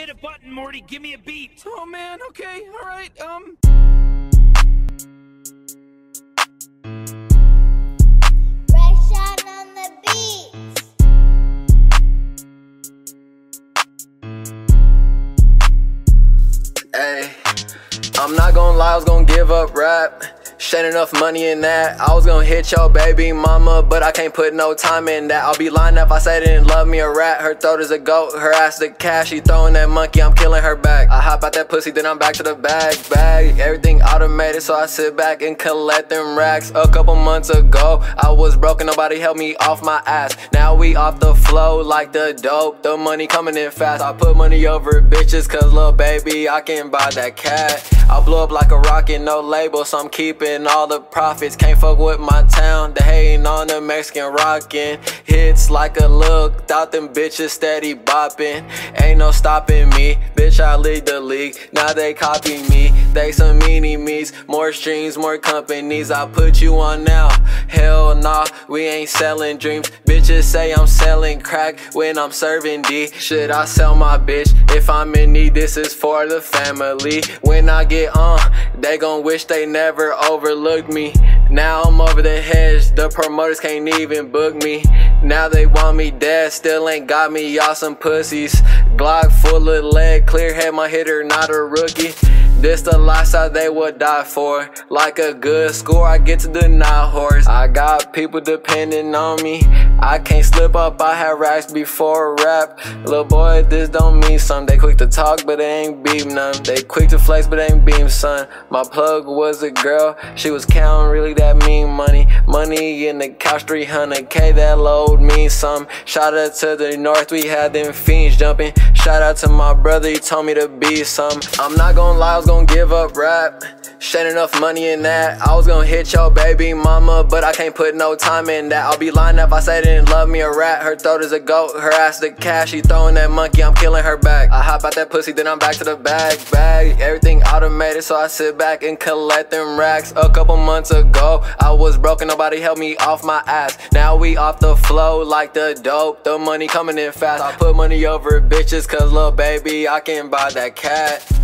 Hit a button, Morty. Give me a beat. Oh man, okay, alright, um. Rexshot on the beats. Hey, I'm not gonna lie, I was gonna give up Shain't enough money in that. I was gonna hit your baby mama, but I can't put no time in that. I'll be lying if I say didn't love me a rat. Her throat is a goat, her ass the cash. She throwing that monkey, I'm killing her back. I hop out that pussy, then I'm back to the bag. Bag, everything automated, so I sit back and collect them racks. A couple months ago, I was broken, nobody helped me off my ass. Now we off the flow like the dope. The money coming in fast. I put money over bitches, cause little baby, I can buy that cat. I blow up like a rocket, no label, so I'm keeping all the profits. Can't fuck with my town, they hating on the Mexican rockin'. Hits like a look, thought them bitches steady bopping. Ain't no stopping me, bitch, I lead the league. Now they copy me, they some meanie me's. More streams, more companies, I put you on now. Hell nah, we ain't selling dreams. Bitches say I'm selling crack when I'm serving D. Should I sell my bitch if I'm in need? This is for the family. When I get on, they gon' wish they never overlooked me. Now I'm over the hedge, the promoters can't even book me. Now they want me dead, still ain't got me, y'all some pussies. Glock full of lead, clear head, my hitter, not a rookie. This the lifestyle they would die for. Like a good score, I get to the nine horse. I got people depending on me. I can't slip up, I had racks before rap. Little boy, this don't mean something. They quick to talk, but they ain't beam none. They quick to flex, but they ain't beam son. My plug was a girl, she was counting really that mean money. Money in the couch, 300k, that load means something. Shout out to the north, we had them fiends jumping. Shout out to my brother, he told me to be some. I'm not gonna lie, I was gonna give up rap. Shain't enough money in that. I was gonna hit your baby mama, but I can't put no time in that. I'll be lying if I say didn't love me a rat. Her throat is a goat, her ass the cash. She throwing that monkey, I'm killing her back. I hop out that pussy, then I'm back to the bag. Bag, everything automated, so I sit back and collect them racks. A couple months ago, I was broken, nobody helped me off my ass. Now we off the flow like the dope. The money coming in fast. I put money over bitches, cause little baby, I can buy that cat.